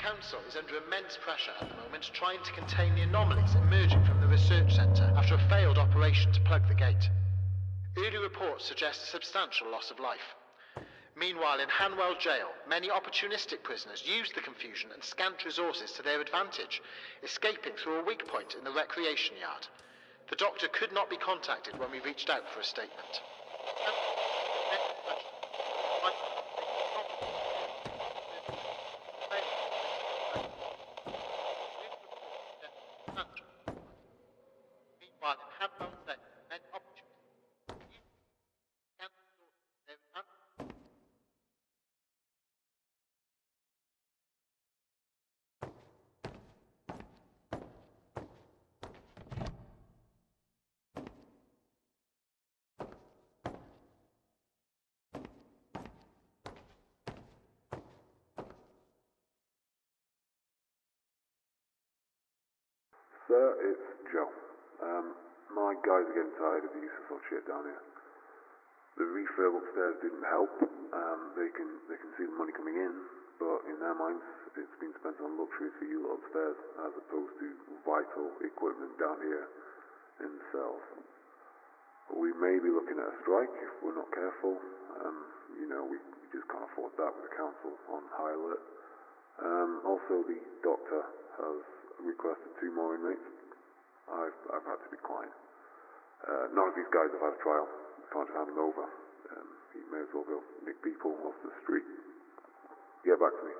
Council is under immense pressure at the moment trying to contain the anomalies emerging from the research centre after a failed operation to plug the gate. Early reports suggest a substantial loss of life. Meanwhile, in Hanwell Jail, many opportunistic prisoners used the confusion and scant resources to their advantage, escaping through a weak point in the recreation yard. The doctor could not be contacted when we reached out for a statement. Meanwhile, in Hanwell Jail, many opportunists used scant resources to their advantage. Sir, it's Joe. Um, my guys are getting tired of the useless shit down here. The refurb upstairs didn't help. Um, they can they can see the money coming in, but in their minds, it's been spent on luxuries for you upstairs, as opposed to vital equipment down here in the cells. We may be looking at a strike if we're not careful. Um, you know, we, we just can't afford that with the council on high alert. Um, also, the doctor has requested two more inmates. I've, I've had to decline. Uh, none of these guys have had a trial. We can't hand them over. Um, he may as well go nick people off the street. Get back to me.